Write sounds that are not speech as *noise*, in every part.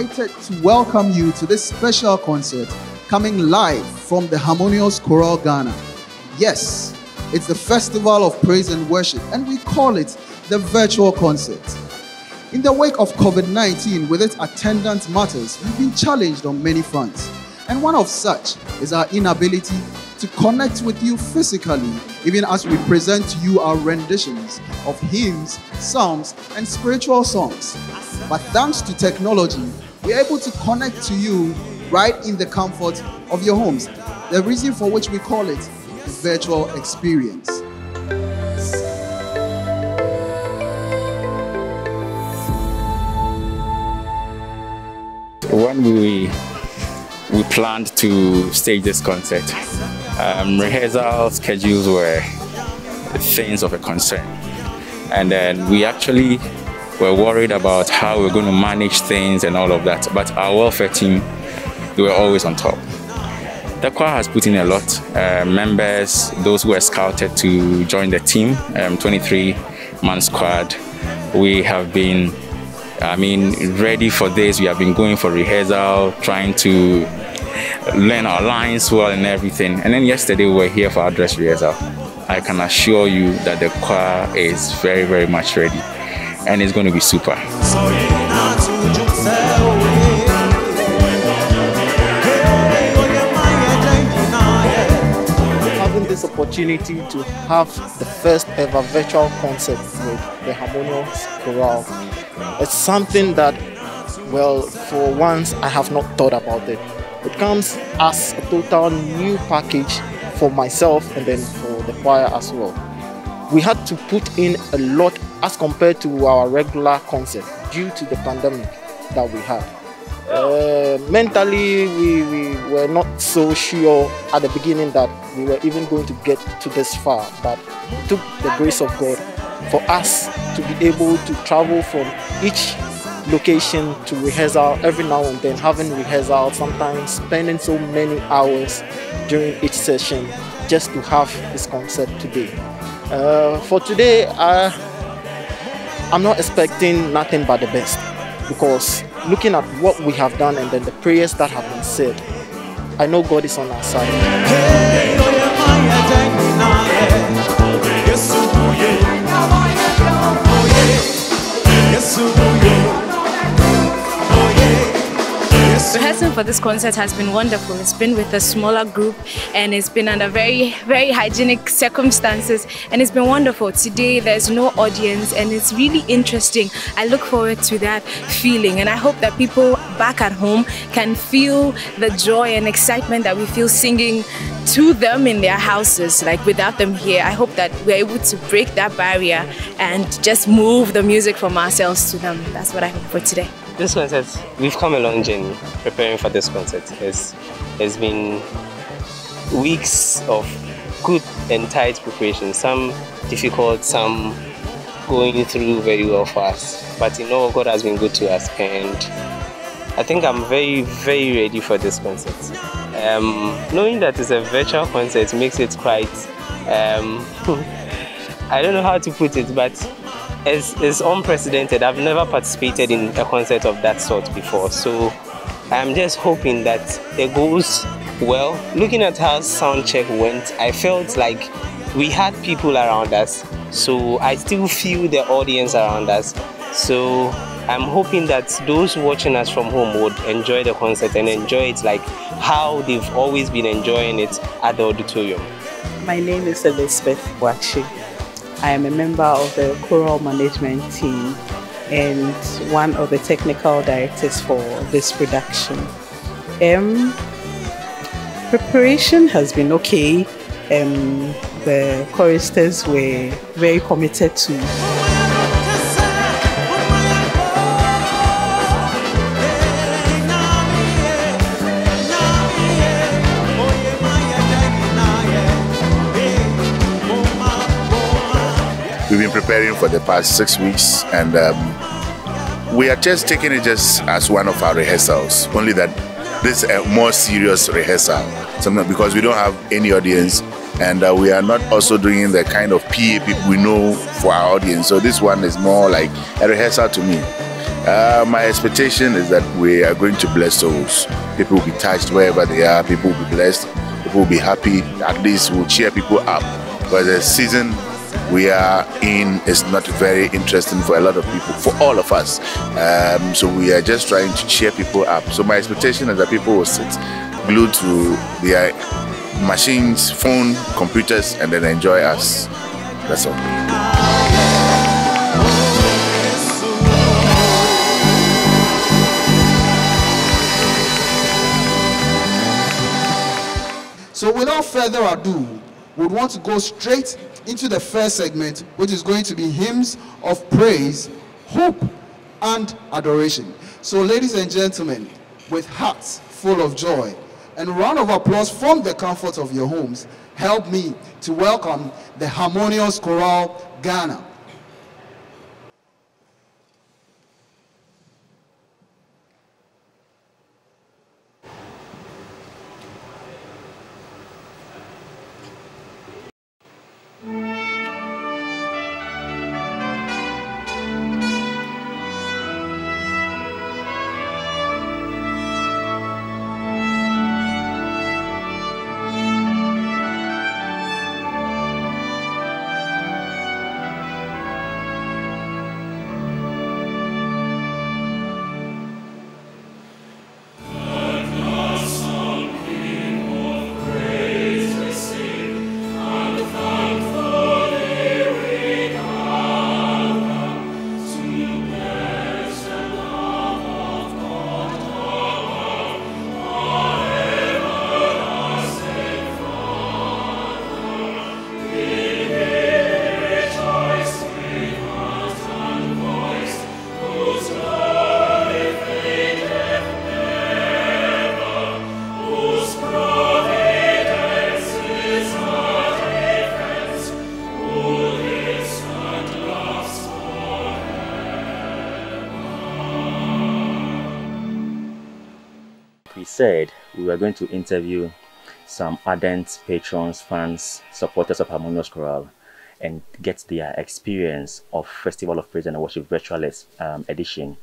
excited to welcome you to this special concert coming live from the Harmonious Chorale Ghana. Yes, it's the Festival of Praise and Worship, and we call it the virtual concert. In the wake of COVID 19, with its attendant matters, we've been challenged on many fronts. And one of such is our inability to connect with you physically, even as we present to you our renditions of hymns, psalms, and spiritual songs. But thanks to technology, we're able to connect to you right in the comfort of your homes. The reason for which we call it the virtual experience. When we we planned to stage this concert, um, rehearsal schedules were things of a concern, and then we actually were worried about how we're going to manage things and all of that. But our welfare team, they were always on top. The choir has put in a lot. Uh, members, those who were scouted to join the team, um, 23 man squad. We have been, I mean, ready for this. We have been going for rehearsal, trying to learn our lines well and everything. And then yesterday we were here for our dress rehearsal. I can assure you that the choir is very, very much ready and it's going to be super. having this opportunity to have the first ever virtual concert with the Harmonious Chorale. It's something that, well, for once I have not thought about it. It comes as a total new package for myself and then for the choir as well. We had to put in a lot as compared to our regular concert due to the pandemic that we had. Uh, mentally, we, we were not so sure at the beginning that we were even going to get to this far, but it took the grace of God for us to be able to travel from each location to rehearsal every now and then, having rehearsal, sometimes spending so many hours during each session just to have this concert today. Uh, for today, uh, I'm not expecting nothing but the best because looking at what we have done and then the prayers that have been said, I know God is on our side. Rehearsing for this concert has been wonderful. It's been with a smaller group and it's been under very, very hygienic circumstances and it's been wonderful. Today there's no audience and it's really interesting. I look forward to that feeling and I hope that people back at home can feel the joy and excitement that we feel singing to them in their houses, like without them here. I hope that we're able to break that barrier and just move the music from ourselves to them. That's what I hope for today. This concert, we've come a long journey preparing for this concert. It's, it's been weeks of good and tight preparation, some difficult, some going through very well for us. But you know, God has been good to us, and I think I'm very, very ready for this concert. Um, knowing that it's a virtual concert makes it quite, um, *laughs* I don't know how to put it, but it's, it's unprecedented. I've never participated in a concert of that sort before. So I'm just hoping that it goes well. Looking at how sound check went, I felt like we had people around us. So I still feel the audience around us. So I'm hoping that those watching us from home would enjoy the concert and enjoy it like how they've always been enjoying it at the auditorium. My name is Elizabeth Wachi. I am a member of the choral management team and one of the technical directors for this production. Um, preparation has been okay. Um, the choristers were very committed to preparing for the past six weeks, and um, we are just taking it just as one of our rehearsals. Only that this is a more serious rehearsal, because we don't have any audience, and uh, we are not also doing the kind of PA people we know for our audience. So this one is more like a rehearsal to me. Uh, my expectation is that we are going to bless souls. People will be touched wherever they are. People will be blessed. People will be happy. At least we'll cheer people up. Because the season we are in is not very interesting for a lot of people, for all of us. Um, so we are just trying to cheer people up. So my expectation is that people will sit glued to their machines, phone, computers, and then enjoy us. That's all. So without further ado, we want to go straight into the first segment, which is going to be hymns of praise, hope, and adoration. So, ladies and gentlemen, with hearts full of joy and round of applause from the comfort of your homes, help me to welcome the Harmonious Chorale Ghana. Said we were going to interview some ardent patrons, fans, supporters of Harmonious Chorale and get their experience of Festival of Praise and Worship Virtual um, Edition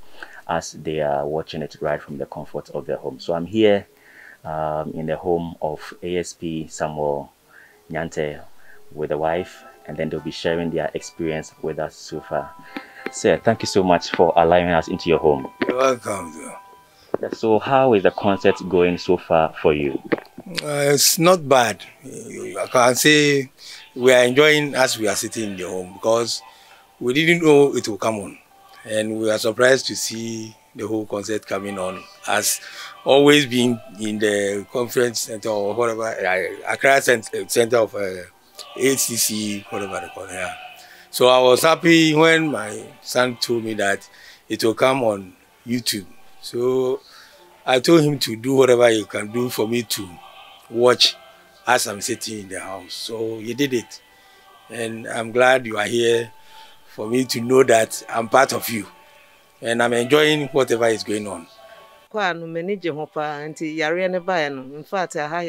as they are watching it right from the comfort of their home. So I'm here um, in the home of ASP Samuel Nyante with a wife and then they'll be sharing their experience with us so far. Sir, thank you so much for allowing us into your home. You're welcome. Sir. So, how is the concert going so far for you? Uh, it's not bad. I can say we are enjoying as we are sitting in the home because we didn't know it will come on. And we are surprised to see the whole concert coming on as always being in the conference center or whatever, uh, Accra Center of uh, ACC, whatever they call it. Yeah. So I was happy when my son told me that it will come on YouTube. So I told him to do whatever he can do for me to watch as I'm sitting in the house. So he did it. And I'm glad you are here for me to know that I'm part of you. And I'm enjoying whatever is going on. kwa no m'ani nti yareɛ ne baeɛ no infact aha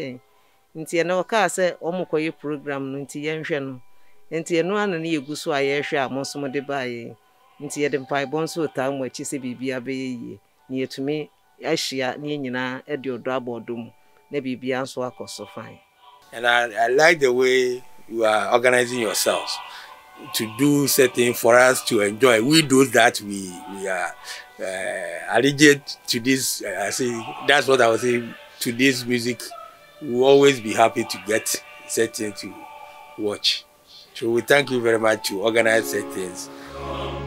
nti ɛno ɔkaa sɛ ɔmokɔyɛ program no nti yɛnhwɛ no nti ɛno ana ne yɛgu so a yɛrehwɛ a nti yɛde mpaebɔ nso ɔtaa mo akyi sɛ biribia bɛyɛ yie ahyia ne nyinaa de ɔdɔ abɔ ɔdɔ mu na biribia nso akɔ so fine And I, I like the way you are organizing yourselves to do certain for us to enjoy. We those that we we are uh, allegiate to this. Uh, I say that's what I was saying to this music. We will always be happy to get certain to watch. So we thank you very much to organize certain.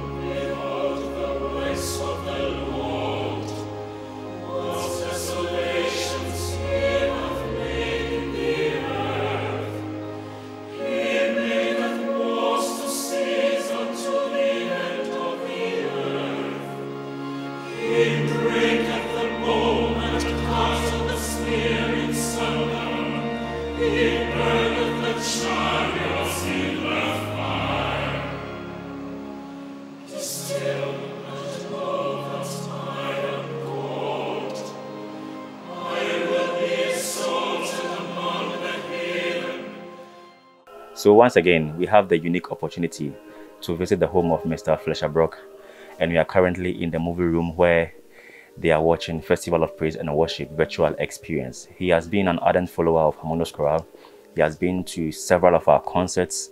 So once again, we have the unique opportunity to visit the home of Mr. Fletcher Brock, and we are currently in the movie room where they are watching Festival of Praise and Worship virtual experience. He has been an ardent follower of Harmonious Chorale. He has been to several of our concerts,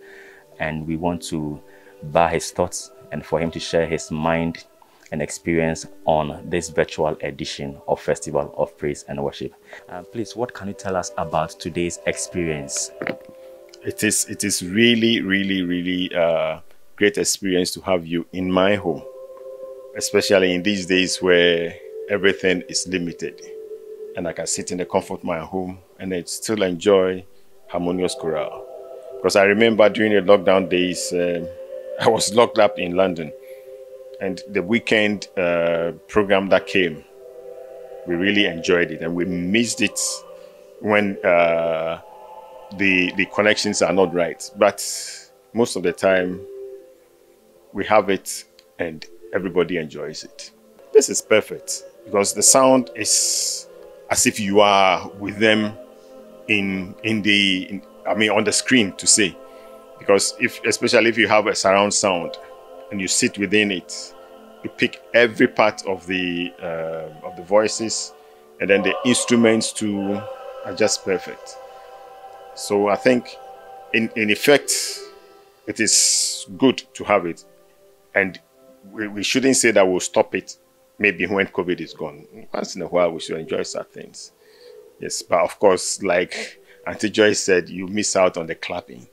and we want to bar his thoughts and for him to share his mind and experience on this virtual edition of Festival of Praise and Worship. Uh, please, what can you tell us about today's experience? It is it is really really really uh, great experience to have you in my home, especially in these days where everything is limited, and I can sit in the comfort of my home and I still enjoy harmonious chorale. Because I remember during the lockdown days, um, *laughs* I was locked up in London and the weekend uh, program that came, we really enjoyed it, and we missed it when uh, the the connections are not right. But most of the time, we have it, and everybody enjoys it. This is perfect because the sound is as if you are with them in in the in, I mean on the screen to say because if especially if you have a surround sound and you sit within it, you pick every part of the uh, of the voices, and then the instruments too are just perfect. So I think, in in effect, it is good to have it, and we, we shouldn't say that we'll stop it. Maybe when COVID is gone, once in a while we should enjoy such things. Yes, but of course, like Auntie Joyce said, you miss out on the clapping.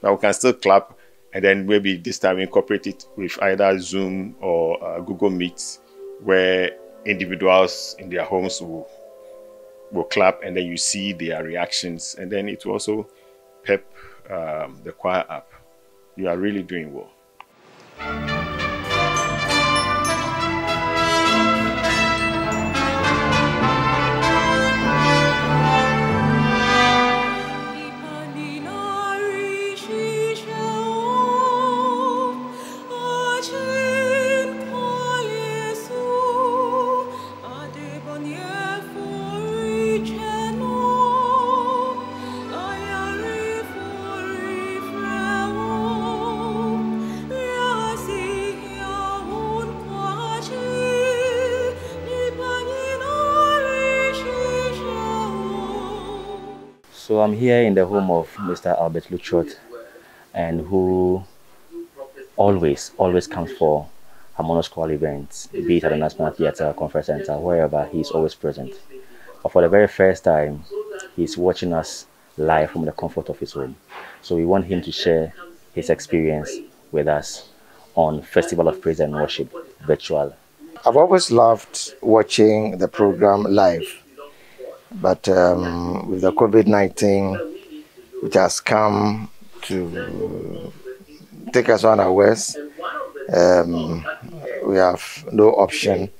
But we can still clap and then maybe this time incorporate it with either Zoom or uh, Google Meet, where individuals in their homes will will clap, and then you see their reactions, and then it will also pep um, the choir up. You are really doing well. So I'm here in the home of Mr. Albert Luchot, and who always, always comes for harmonious chorale events, be it at the National Theatre, Conference Center, wherever, he's always present. But for the very first time, he's watching us live from the comfort of his home. So we want him to share his experience with us on Festival of Praise and Worship virtual. I've always loved watching the program live but um, with the COVID 19, which has come to take us unawares, um, we have no option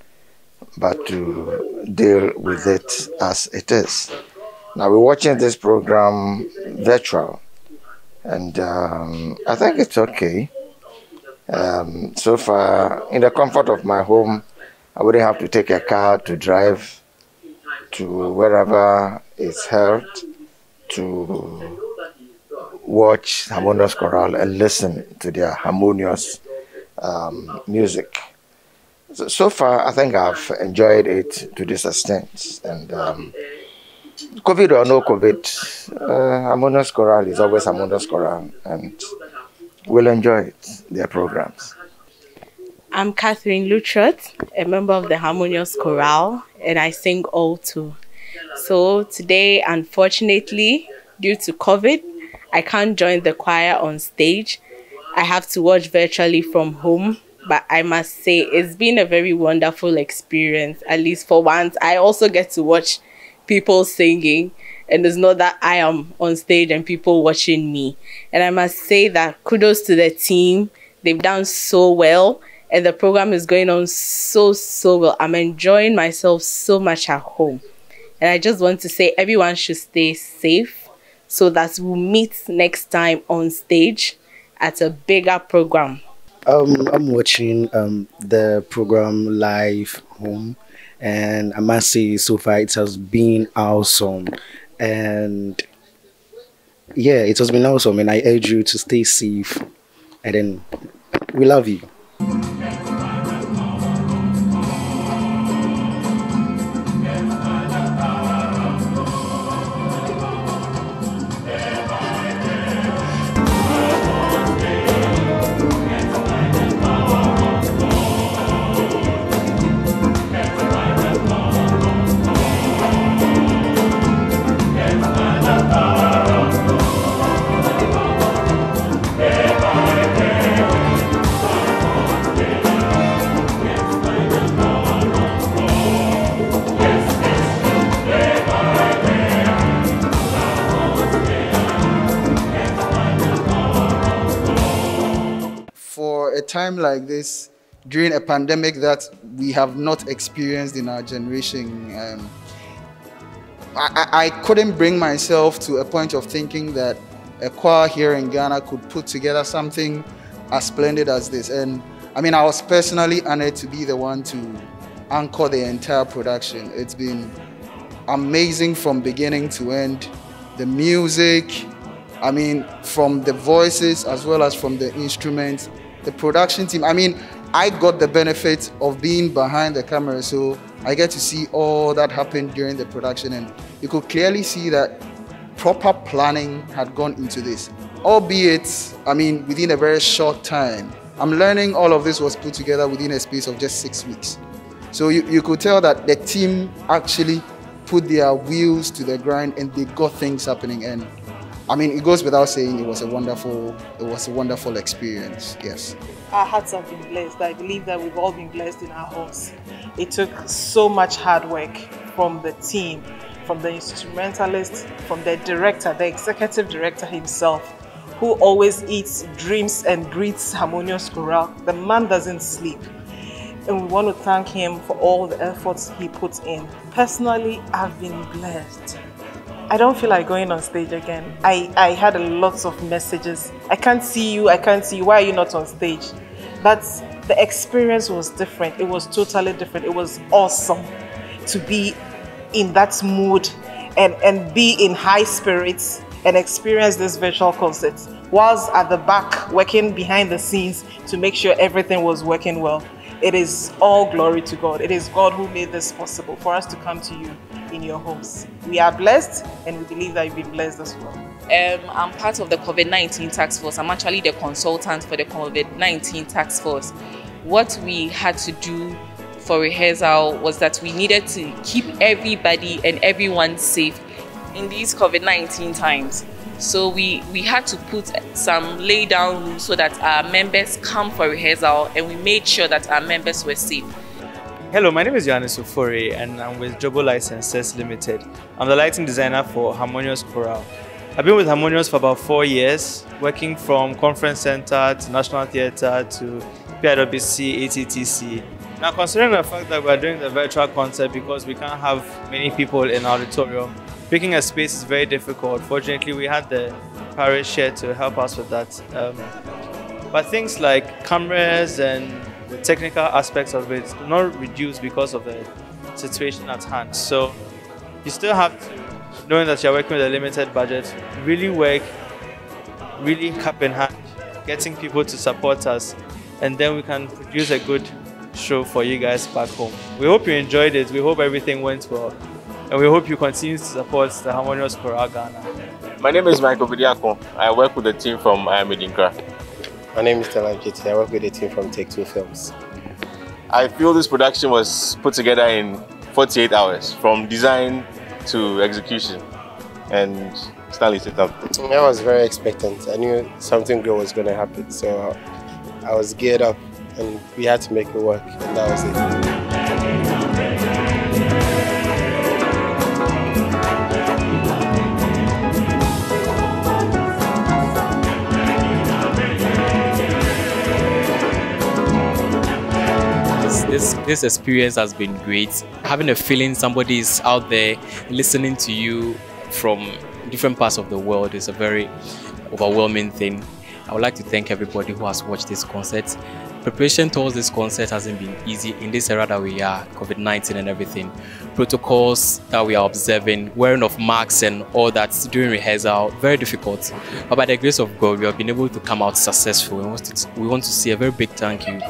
but to deal with it as it is. Now, we're watching this program virtual, and um, I think it's okay. Um, so far, in the comfort of my home, I wouldn't have to take a car to drive to wherever it's held to watch harmonious chorale and listen to their harmonious um, music. So, so, far, I think I've enjoyed it to this extent. And um, COVID or no COVID, uh, harmonious chorale is always harmonious chorale, and we'll enjoy it, their programs. I'm Catherine Lutrot, a member of the Harmonious Chorale, and I sing alto. So today, unfortunately, due to COVID, I can't join the choir on stage. I have to watch virtually from home, but I must say it's been a very wonderful experience, at least for once. I also get to watch people singing, and it's not that I am on stage and people watching me. And I must say that kudos to the team. They've done so well and the program is going on so so well. I'm enjoying myself so much at home. And i just want to say everyone should stay safe so that we'll meet next time on stage at a bigger program. Um, i'm watching um, the program live home. And i must say so far it has been awesome. And yeah it has been awesome. And i urge you to stay safe. And then we love you. Time like this, during a pandemic that we have not experienced in our generation, um, I, I couldn't bring myself to a point of thinking that a choir here in Ghana could put together something as splendid as this. And I mean, I was personally honored to be the one to anchor the entire production. It's been amazing from beginning to end. The music, I mean, from the voices as well as from the instruments, the production team. I mean, I got the benefit of being behind the camera, so I get to see all that happened during the production, and you could clearly see that proper planning had gone into this. Albeit, I mean, within a very short time. I'm learning all of this was put together within a space of just six weeks. So you, you could tell that the team actually put their wheels to the grind and they got things happening. And I mean, it goes without saying, it was a wonderful, it was a wonderful experience. Yes. Our hearts have been blessed. I believe that we've all been blessed in our homes. It took so much hard work from the team, from the instrumentalist, from the director, the executive director himself, who always eats, dreams, and breathes harmonious chorale. The man doesn't sleep. And we want to thank him for all the efforts he puts in. Personally, I've been blessed. I don't feel like going on stage again. I, I had a lots of messages. I can't see you, I can't see you. Why are you not on stage? But the experience was different. It was totally different. It was awesome to be in that mood and, and be in high spirits and experience this virtual concert whilst at the back working behind the scenes to make sure everything was working well. It is all glory to God. It is God who made this possible for us to come to you in your homes. We are blessed and we believe that you've been blessed as well. Um, I'm part of the COVID 19 task force. I'm actually the consultant for the COVID 19 task force. What we had to do for rehearsal was that we needed to keep everybody and everyone safe in these COVID 19 times. So we, we had to put some lay down rules so that our members come for rehearsal and we made sure that our members were safe. Hello, my name is Johannes Ofori and I'm with Jobo Licenses Limited. I'm the lighting designer for Harmonious Chorale. I've been with Harmonious for about four years, working from Conference Center to National Theatre to PIWC, ATTC. Now, considering the fact that we're doing the virtual concert because we can't have many people in auditorium, picking a space is very difficult. Fortunately, we had the parish here to help us with that. Um, but things like cameras and the technical aspects of it not reduce because of the situation at hand. So you still have to, knowing that you're working with a limited budget, really work, really cup in hand, getting people to support us, and then we can produce a good show for you guys back home. We hope you enjoyed it. We hope everything went well. And we hope you continue to support the Harmonious Chorale Ghana. My name is Michael Vidiako. I work with the team from Ayamidinkra. My name is Telan Kitty. I work with the team from Take Two Films. I feel this production was put together in 48 hours, from design to execution. And Stanley set up. I was very expectant. I knew something good was going to happen, so I was geared up and we had to make it work, and that was it. This, this, experience has been great. Having a feeling somebody is out there listening to you from different parts of the world is a very overwhelming thing. I would like to thank everybody who has watched this concert. Preparation towards this concert hasn't been easy in this era that we are, COVID 19 and everything. Protocols that we are observing, wearing of masks and all that during rehearsal, very difficult. But by the grace of God, we have been able to come out successful. We want to, we want to say a very big thank you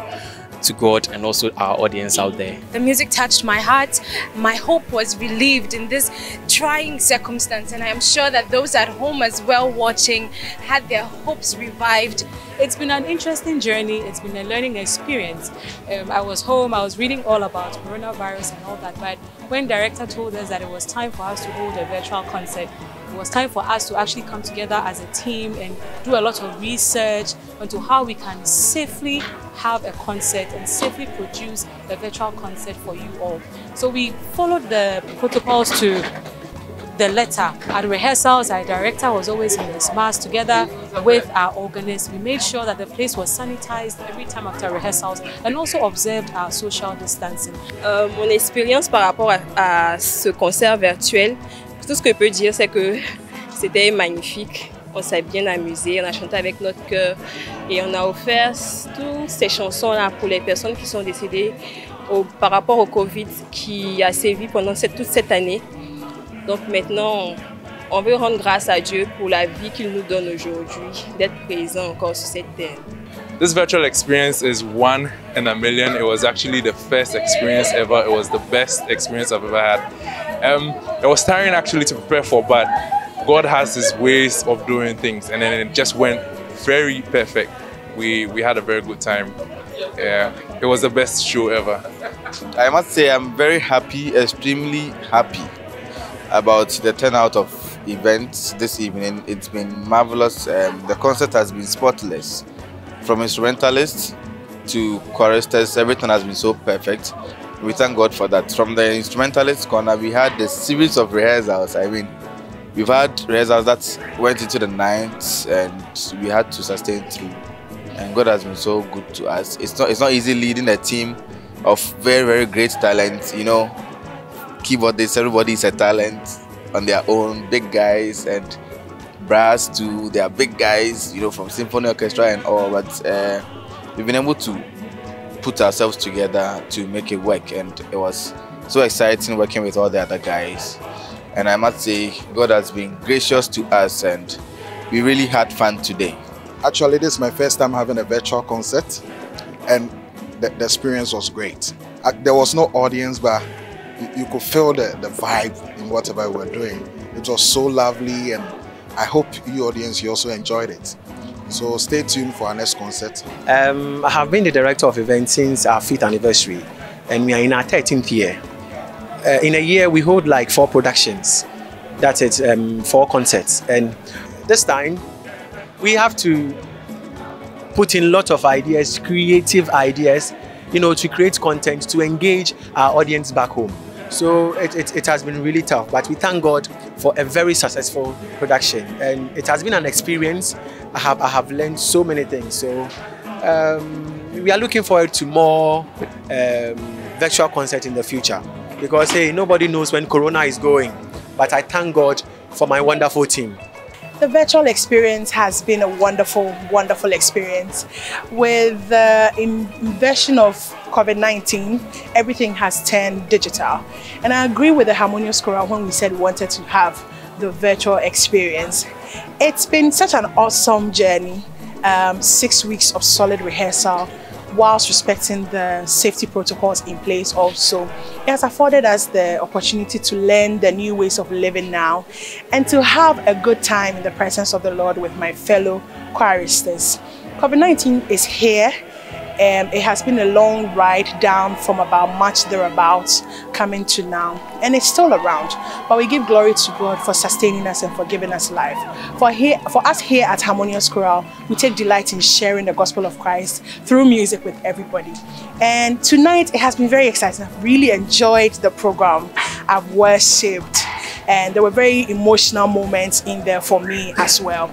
to God and also our audience out there. The music touched my heart. My hope was relieved in this trying circumstance, and I am sure that those at home as well watching had their hopes revived. It's been an interesting journey. It's been a learning experience. Um, I was home, I was reading all about coronavirus and all that, but when director told us that it was time for us to hold a virtual concert, it was time for us to actually come together as a team and do a lot of research into how we can safely have a concert and safely produce a virtual concert for you all. So we followed the protocols to the letter. At rehearsals, our director was always in his mask together with our organist. We made sure that the place was sanitized every time after rehearsals and also observed our social distancing. Euh, mon expérience par rapport à, à ce concert virtuel, tout ce que je peux dire, c'est que *laughs* c'était magnifique. On s'est bien amusé, on a chanté avec notre cœur et on a offert toutes ces chansons-là pour les personnes qui sont décédées au, par rapport au Covid qui a sévi pendant toute cette année. Donc maintenant, on veut rendre grâce à Dieu pour la vie qu'il nous donne aujourd'hui, d'être présent encore sur cette terre. This virtual experience is one in a million. It was actually the first experience ever. It was the best experience I've ever had. Um, it was tiring actually to prepare for, but God has His ways of doing things, and then it just went very perfect. We we had a very good time. Yeah, it was the best show ever. I must say I'm very happy, extremely happy about the turnout of events this evening. It's been marvelous. Um, the concert has been spotless. From instrumentalists to choristers, everything has been so perfect. We thank God for that. From the instrumentalist corner, we had a series of rehearsals. I mean, we've had rehearsals that went into the night and we had to sustain through. And God has been so good to us. It's not it's not easy leading a team of very, very great talent, you know, keyboardists, everybody is a talent on their own, big guys and brass to their big guys, you know, from symphony orchestra and all. But uh, we've been able to put ourselves together to make it work, and it was so exciting working with all the other guys. And I must say, God has been gracious to us, and we really had fun today. Actually, this is my first time having a virtual concert, and the, the experience was great. Uh, there was no audience, but you, you could feel the, the vibe in whatever we were doing. It was so lovely, and I hope you audience you also enjoyed it. So stay tuned for our next concert. Um, I have been the director of events since our fifth anniversary, and we are in our 13th year. Uh, in a year, we hold like four productions. That's it, um, four concerts. And this time, we have to put in lot of ideas, creative ideas, you know, to create content to engage our audience back home. So it, it, it, has been really tough, but we thank God for a very successful production. And it has been an experience. I have, I have learned so many things. So um, we are looking forward to more um, virtual concert in the future. Because, hey, nobody knows when Corona is going. But I thank God for my wonderful team. The virtual experience has been a wonderful, wonderful experience. With the invasion of COVID 19, everything has turned digital. And I agree with the Harmonious Chorale when we said we wanted to have the virtual experience. It's been such an awesome journey. Um, six weeks of solid rehearsal, whilst respecting the safety protocols in place also. It has afforded us the opportunity to learn the new ways of living now and to have a good time in the presence of the Lord with my fellow choristers. COVID-19 is here it has been a long ride down from about March thereabouts coming to now. And it's still around. But we give glory to God for sustaining us and for giving us life. For here for us here at Harmonious Chorale we take delight in sharing the gospel of Christ through music with everybody. And tonight it has been very exciting. I've really enjoyed the program. I've worshipped. And there were very emotional moments in there for me as well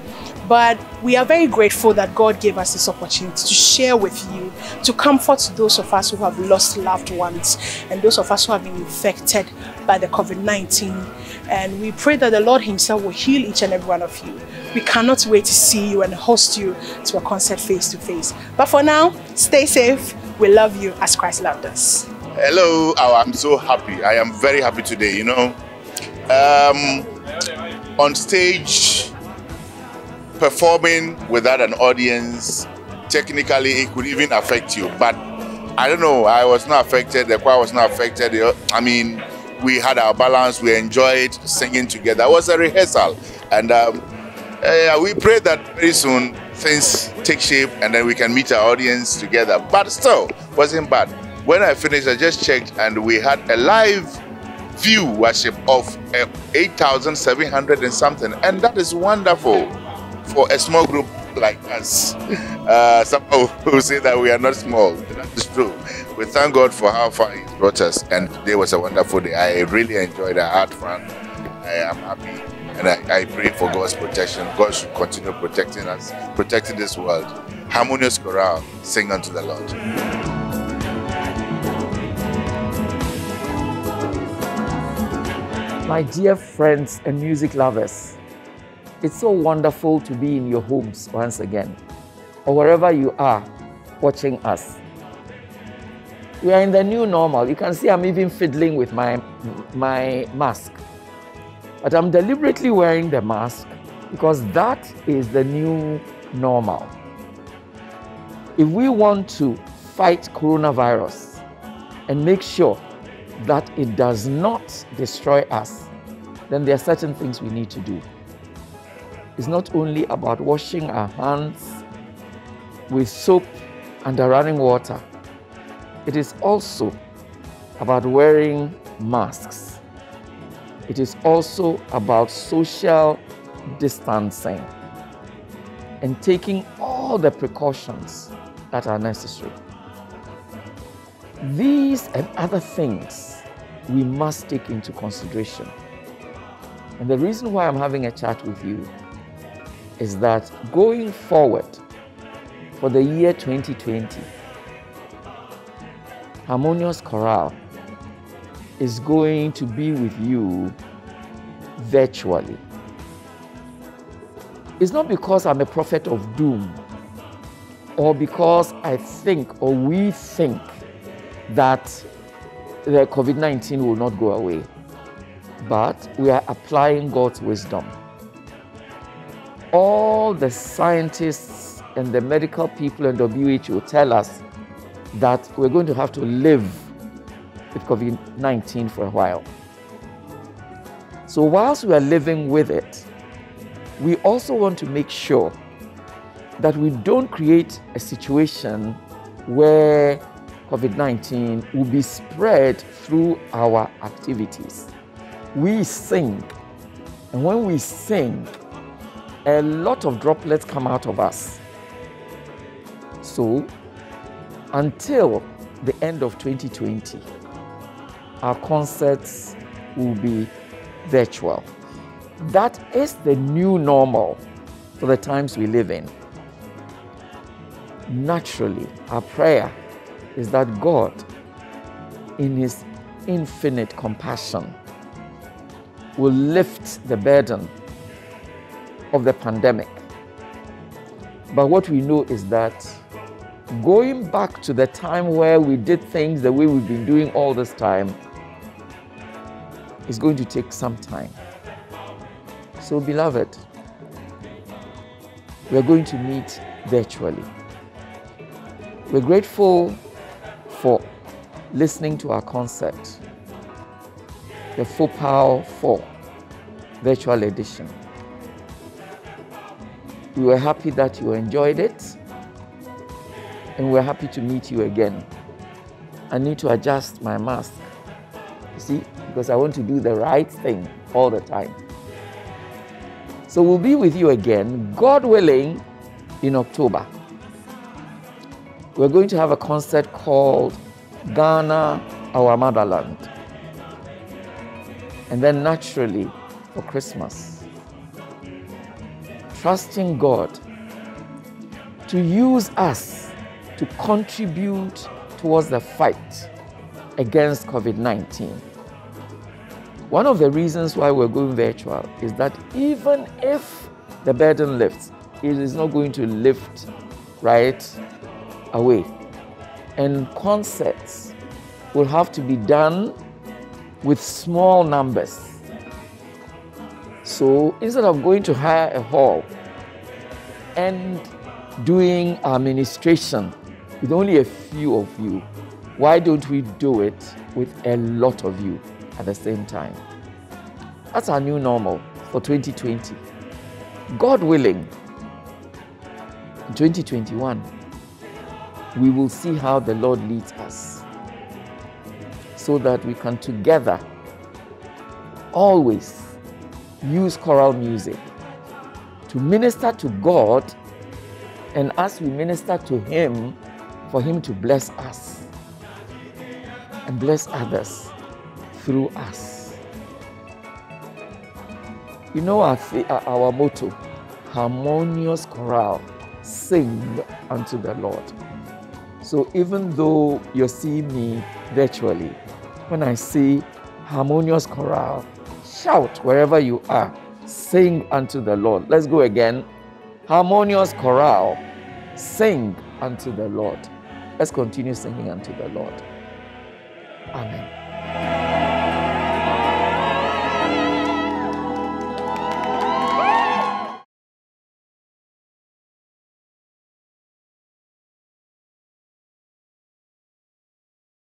but we are very grateful that God gave us this opportunity to share with you, to comfort those of us who have lost loved ones and those of us who have been infected by the COVID 19. And we pray that the Lord Himself will heal each and every one of you. We cannot wait to see you and host you to a concert face to face. But for now, stay safe. We love you as Christ loved us. Hello, oh, I'm so happy. I am very happy today, you know. Um, on stage, performing without an audience, technically it could even affect you. But I don't know, I was not affected, the choir was not affected. I mean, we had our balance, we enjoyed singing together. It was a rehearsal. And um, uh, we pray that very soon things take shape and then we can meet our audience together. But still, wasn't bad. When I finished, I just checked and we had a live view worship of uh, 8,700 and something. And that is wonderful for a small group like us. *laughs* Uh, some who say that we are not small. *laughs* That is true. We thank God for how far He brought us, and today was a wonderful day. I really enjoyed. I had fun. I am happy, and I, I pray for God's protection. God should continue protecting us, protecting this world. Harmonious chorale, sing unto the Lord. My dear friends and music lovers, it's so wonderful to be in your homes once again, or wherever you are watching us. We are in the new normal. You can see I'm even fiddling with my, my mask. But I'm deliberately wearing the mask because that is the new normal. If we want to fight coronavirus and make sure that it does not destroy us, then there are certain things we need to do. It's not only about washing our hands with soap and running water, it is also about wearing masks. It is also about social distancing and taking all the precautions that are necessary. These and other things we must take into consideration. And the reason why I'm having a chat with you is that going forward for the year 2020, Harmonious Chorale is going to be with you virtually. It's not because I'm a prophet of doom or because I think or we think that the COVID 19 will not go away, but we are applying God's wisdom. All the scientists and the medical people and WHO tell us that we're going to have to live with COVID 19 for a while. So, whilst we are living with it, we also want to make sure that we don't create a situation where COVID 19 will be spread through our activities. We sing, and when we sing, a lot of droplets come out of us. So, until the end of 2020, our concerts will be virtual. That is the new normal for the times we live in. Naturally, our prayer is that God, in His infinite compassion, will lift the burden of the pandemic. But what we know is that going back to the time where we did things the way we've been doing all this time is going to take some time. So, beloved, we're going to meet virtually. We're grateful for listening to our concert, the FOPAW 4 virtual edition. We were happy that you enjoyed it, and we're happy to meet you again. I need to adjust my mask, you see, because I want to do the right thing all the time. So we'll be with you again, God willing, in October we're going to have a concert called Ghana, Our Motherland. And then naturally, for Christmas, trusting God to use us to contribute towards the fight against COVID 19. One of the reasons why we're going virtual is that even if the burden lifts, it is not going to lift, right, away. And concerts will have to be done with small numbers. So instead of going to hire a hall and doing administration with only a few of you, why don't we do it with a lot of you at the same time? That's our new normal for 2020. God willing, in 2021, we will see how the Lord leads us so that we can together always use choral music to minister to God And as we minister to Him, for Him to bless us and bless others through us. You know our, our motto harmonious chorale, sing unto the Lord. So even though you're seeing me virtually, when I say harmonious chorale, shout wherever you are, sing unto the Lord. Let's go again. Harmonious chorale, sing unto the Lord. Let's continue singing unto the Lord. Amen.